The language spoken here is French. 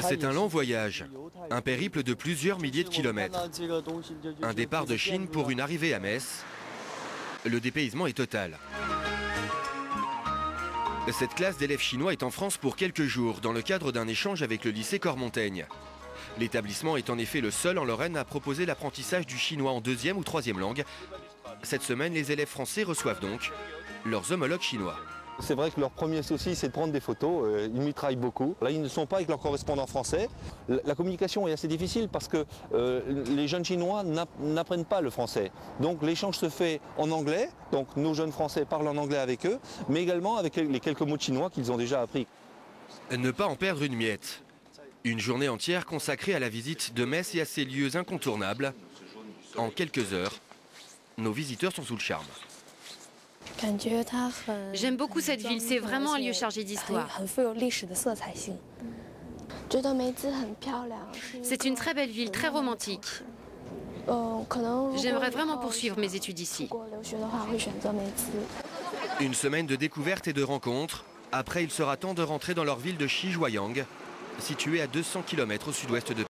C'est un long voyage, un périple de plusieurs milliers de kilomètres. Un départ de Chine pour une arrivée à Metz. Le dépaysement est total. Cette classe d'élèves chinois est en France pour quelques jours dans le cadre d'un échange avec le lycée Cormontaigne. L'établissement est en effet le seul en Lorraine à proposer l'apprentissage du chinois en deuxième ou troisième langue. Cette semaine, les élèves français reçoivent donc leurs homologues chinois. C'est vrai que leur premier souci, c'est de prendre des photos. Euh, ils mitraillent beaucoup. Là, ils ne sont pas avec leurs correspondants français. La communication est assez difficile parce que euh, les jeunes Chinois n'apprennent pas le français. Donc l'échange se fait en anglais. Donc nos jeunes Français parlent en anglais avec eux, mais également avec les quelques mots chinois qu'ils ont déjà appris. Ne pas en perdre une miette. Une journée entière consacrée à la visite de Metz et à ses lieux incontournables. En quelques heures, nos visiteurs sont sous le charme. J'aime beaucoup cette ville, c'est vraiment un lieu chargé d'histoire. C'est une très belle ville, très romantique. J'aimerais vraiment poursuivre mes études ici. Une semaine de découvertes et de rencontres. Après, il sera temps de rentrer dans leur ville de Shijuayang, située à 200 km au sud-ouest de